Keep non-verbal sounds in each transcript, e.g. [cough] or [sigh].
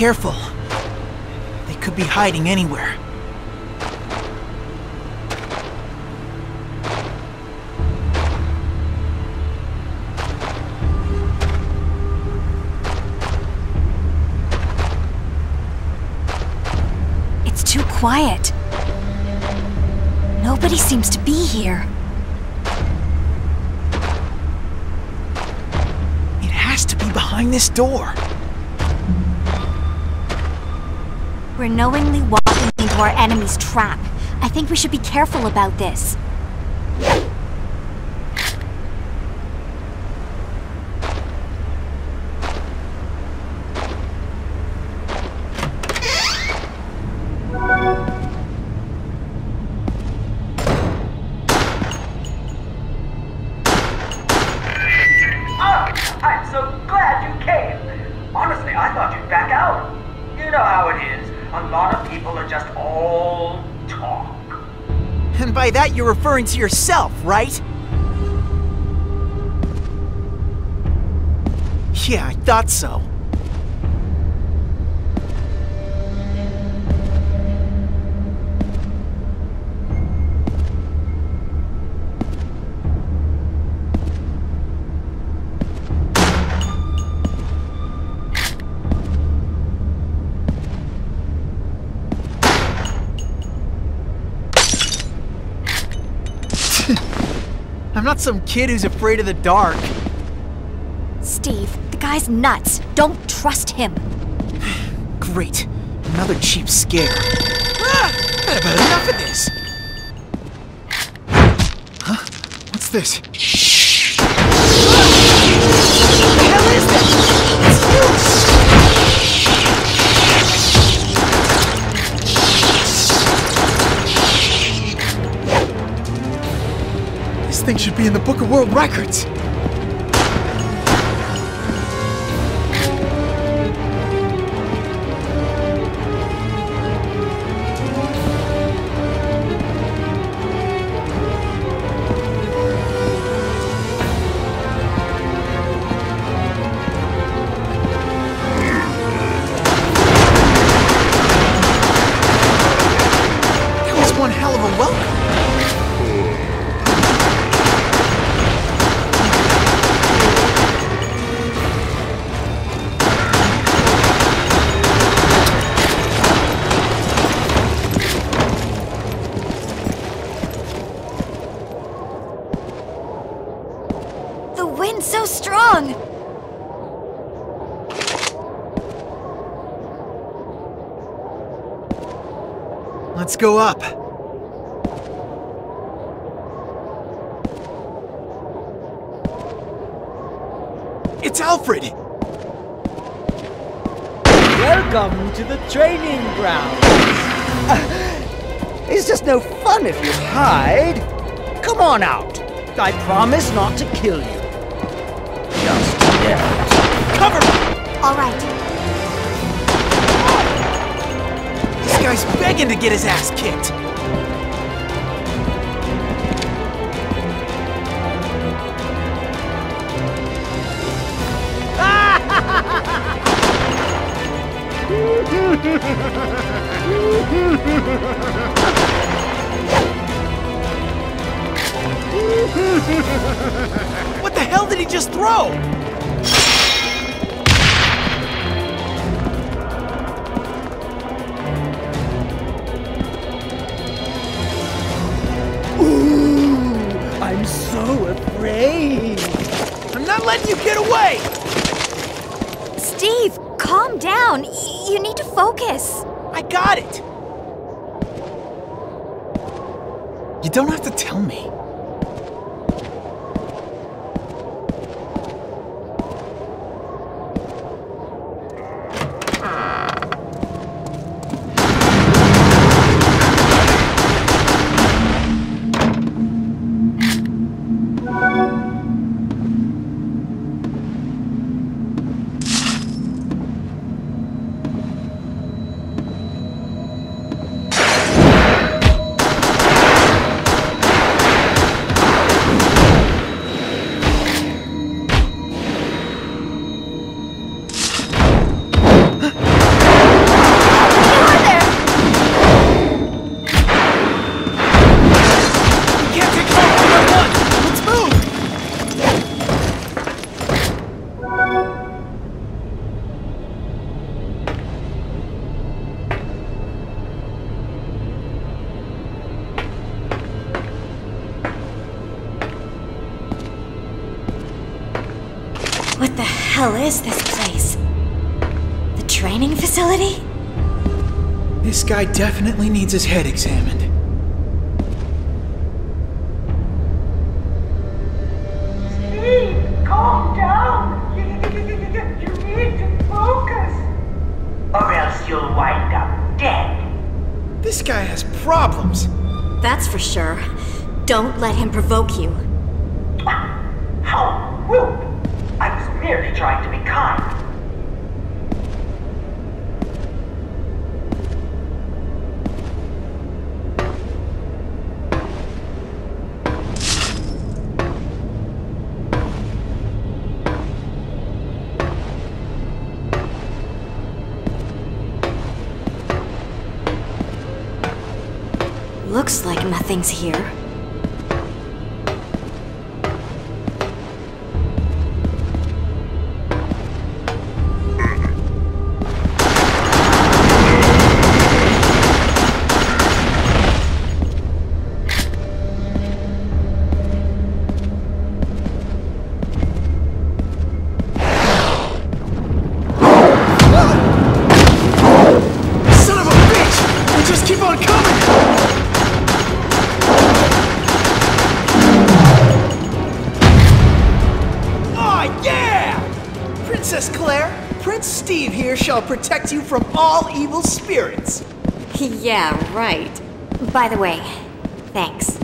careful. They could be hiding anywhere. It's too quiet. Nobody seems to be here. It has to be behind this door. We're knowingly walking into our enemy's trap. I think we should be careful about this. And by that, you're referring to yourself, right? Yeah, I thought so. Not some kid who's afraid of the dark. Steve, the guy's nuts. Don't trust him. [sighs] Great. Another cheap scare. Ah! I've had enough of this. Huh? What's this? What the hell is that? This thing should be in the Book of World Records. One hell of a welcome. Go up. It's Alfred! Welcome to the training ground. Uh, it's just no fun if you hide. Come on out. I promise not to kill you. Just yet. Cover me! All right. Guy's begging to get his ass kicked. [laughs] What the hell did he just throw? Got it! You don't have to is this place? The training facility? This guy definitely needs his head examined. Steve, calm down. You, need to focus. Or else you'll wind up dead. This guy has problems. That's for sure. Don't let him provoke you. How rude! Looks like nothing's here. Prince Steve here shall protect you from all evil spirits. [laughs] yeah, right. By the way, thanks.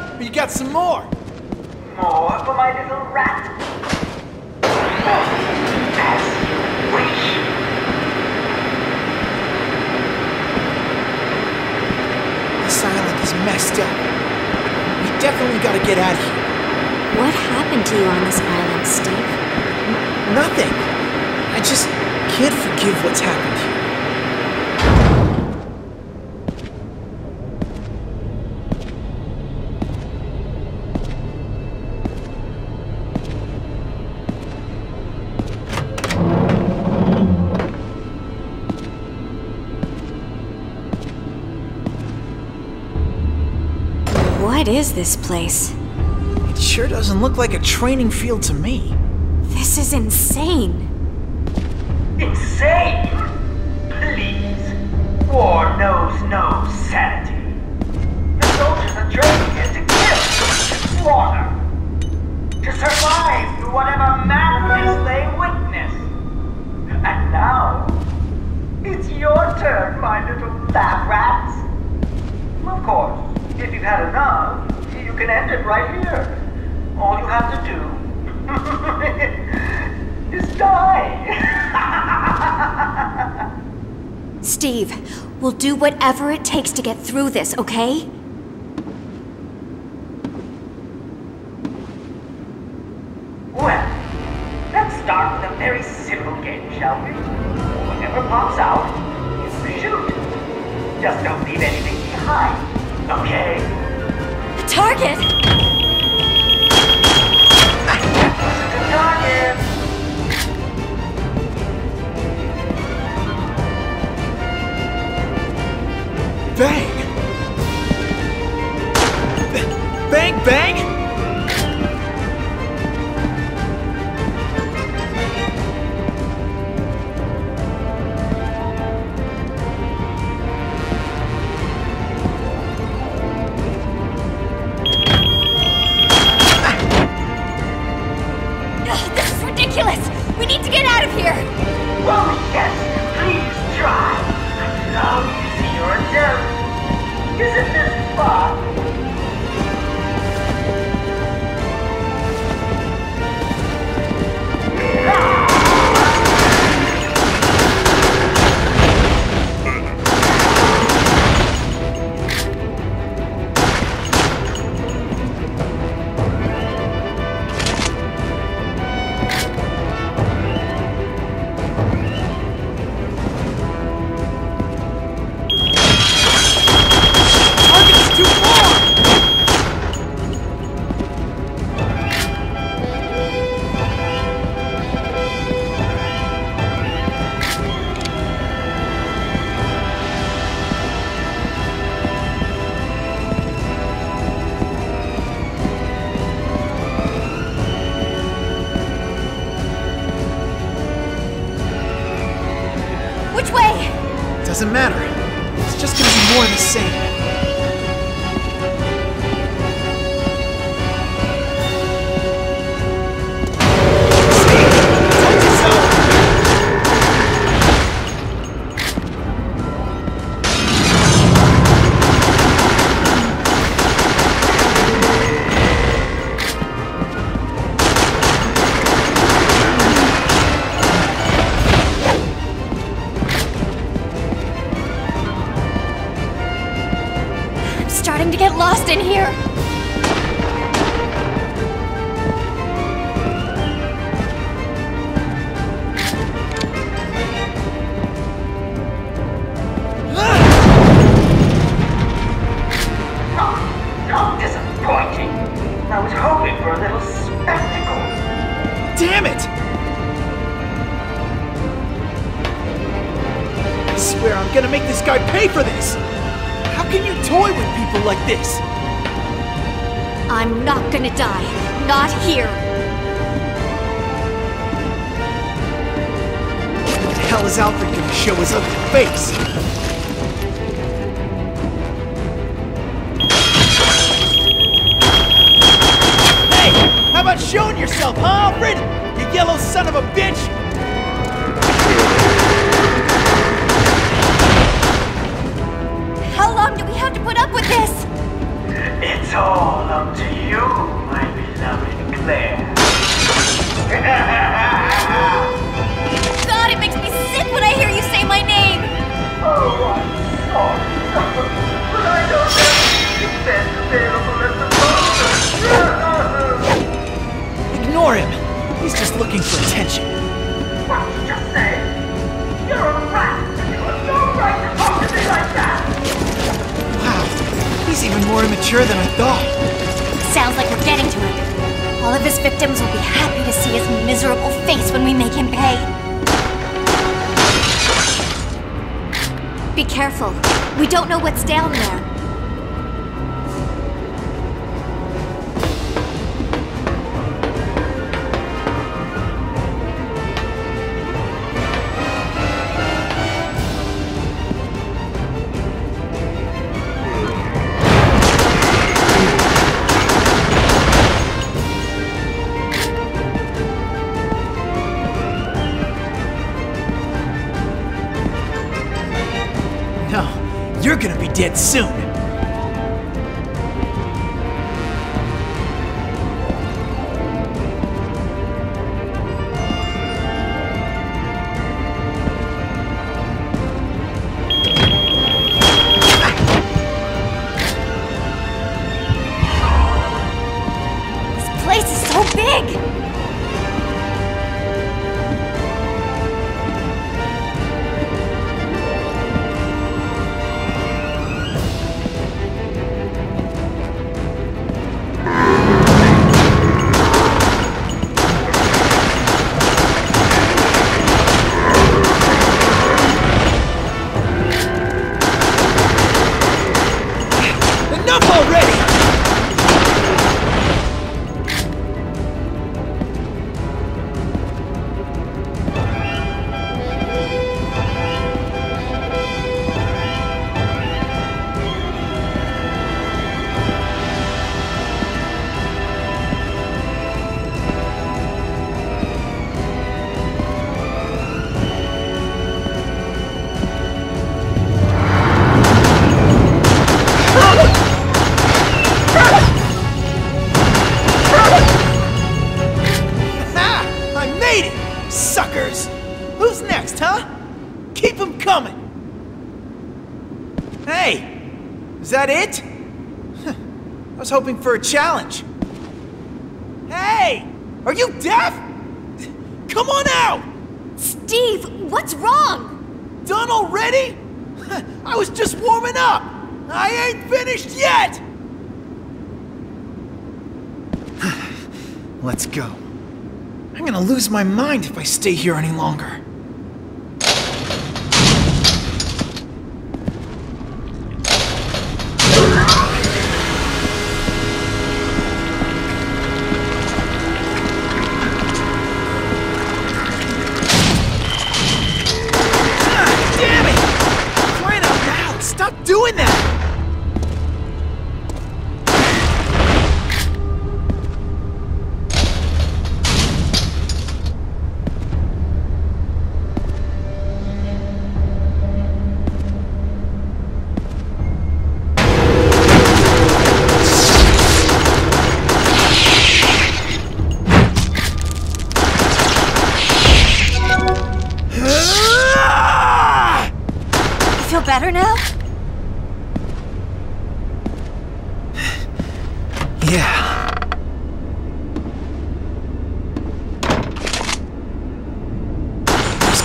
You done? Or you got some more? More for my little rat. As you wish. This island is messed up. We definitely gotta get out of here. What happened to you on this island, Steve? Nothing. I just can't forgive what's happened is this place? It sure doesn't look like a training field to me. This is insane. Insane! Please. War knows no sanity. The soldiers are trained here to kill, to slaughter, to survive through whatever madness they witness. And now, it's your turn, my little fat rats. Of course, if you've had enough, you can end it right here. All you have to do [laughs] is die. [laughs] Steve, we'll do whatever it takes to get through this, okay? Well, let's start with a very simple game, shall we? Whatever pops out, you shoot. Just don't leave anything behind, okay? A target! Good target. Bang! Bang, bang! Lost in here. Gonna die. Not here. What the hell is Alfred gonna show his ugly face? Hey! How about showing yourself, huh, Alfred? You yellow son of a bitch! How long do we have to put up with this? It's all up to you, my beloved Claire. [laughs] God, it makes me sick when I hear you say my name. oh, I'm sorry. [laughs] but I don't have any available at the moment. [laughs] Ignore him. He's just looking for attention. More immature than I thought. Sounds like we're getting to it. All of his victims will be happy to see his miserable face when we make him pay. Be careful. We don't know what's down there. Dead soon. Keep them coming! Hey! Is that it? I was hoping for a challenge. Hey! Are you deaf? Come on out! Steve, what's wrong? Done already? I was just warming up! I ain't finished yet! [sighs] Let's go. I'm gonna lose my mind if I stay here any longer.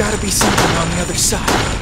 gotta be something on the other side.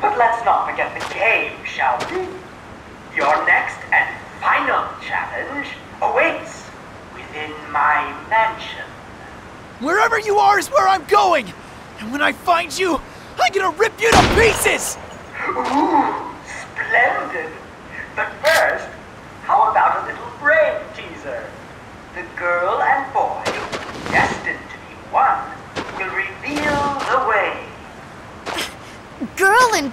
But let's not forget the game, shall we? Your next and final challenge awaits within my mansion. Wherever you are is where I'm going! And when I find you, I'm gonna rip you to pieces! Ooh, splendid. But first, how about a little brain teaser? The girl and boy, destined to be one, will reveal the way. Girl and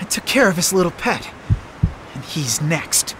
I took care of his little pet. And he's next.